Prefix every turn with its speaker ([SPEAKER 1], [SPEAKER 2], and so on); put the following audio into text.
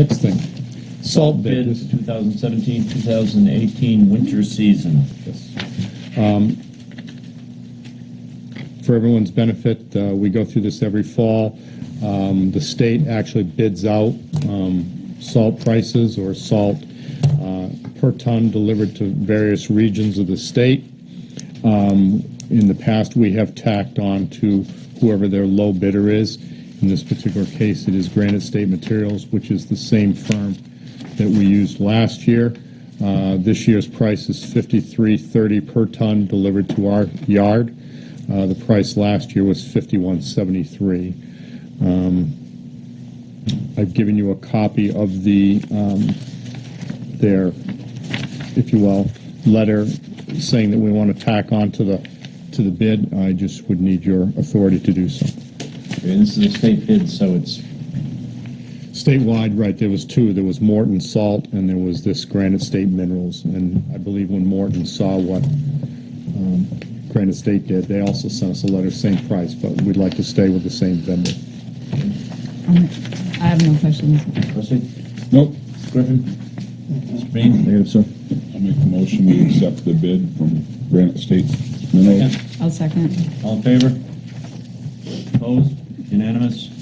[SPEAKER 1] Next thing, salt bid.
[SPEAKER 2] Bids 2017, 2018 winter season.
[SPEAKER 1] For everyone's benefit, uh, we go through this every fall. Um, The state actually bids out um, salt prices or salt uh, per ton delivered to various regions of the state. Um, In the past, we have tacked on to whoever their low bidder is. In this particular case, it is Granite State Materials, which is the same firm that we used last year. Uh, This year's price is fifty-three thirty per ton delivered to our yard. Uh, The price last year was fifty-one seventy-three. Um, I've given you a copy of the, um, their, if you will, letter saying that we want to tack on to the, to the bid. I just would need your authority to do so.
[SPEAKER 2] Okay, this is a state bid, so it's,
[SPEAKER 1] Statewide, right, there was two. There was Morton Salt and there was this Granite State Minerals. And I believe when Morton saw what um, Granite State did, they also sent us a letter, same price, but we'd like to stay with the same vendor.
[SPEAKER 3] Um, I have no questions.
[SPEAKER 2] Rusty,
[SPEAKER 4] Nope.
[SPEAKER 2] Griffin, Mr. Bean?
[SPEAKER 4] Negative, sir. I'll make the motion, we accept the bid from Granite State Minerals.
[SPEAKER 3] I'll second.
[SPEAKER 2] All in favor? Opposed? Unanimous?